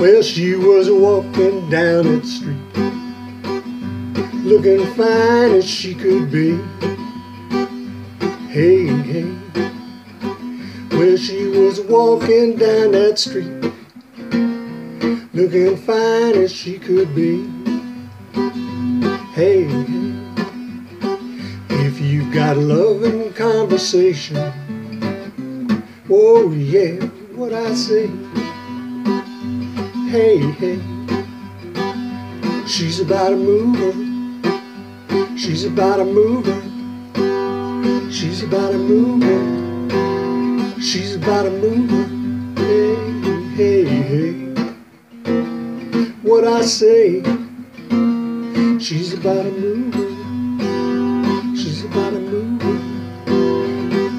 Well, she was walking down that street, looking fine as she could be. Hey, hey. Well, she was walking down that street, looking fine as she could be. Hey, hey. If you've got love and conversation, oh yeah, what I say. Hey, hey. She's about a mover. She's about a mover. She's about a mover. She's about a mover. Hey, hey, hey. What I say. She's about a mover. She's about a mover.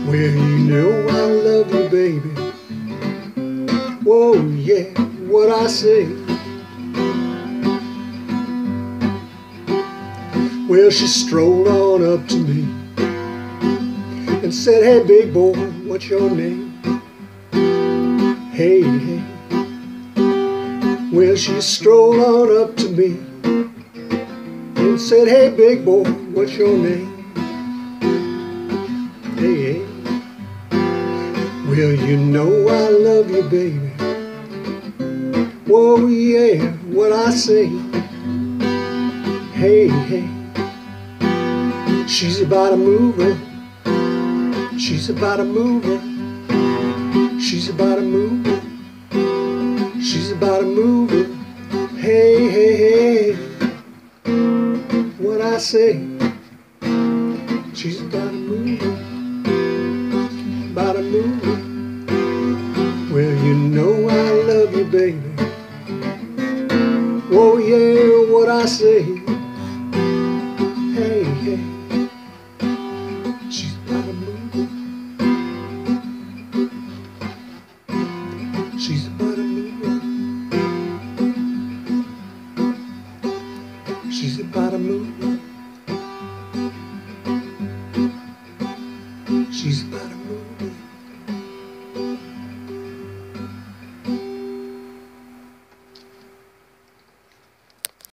Well, you know I love you, baby. Whoa, yeah, what I say. Well, she strolled on up to me and said, Hey, big boy, what's your name? Hey, hey. Well, she strolled on up to me and said, Hey, big boy, what's your name? Hey, hey. Well, you know I love you, baby. Whoa, yeah, what I say. Hey, hey. She's about a mover. She's about a mover. She's about a mover. She's about a mover. Hey, hey, hey. What I say. She's about a mover. About a mover. Oh yeah, what I say. Hey, hey. She's not a mover She's not a mover She's about a mover She's about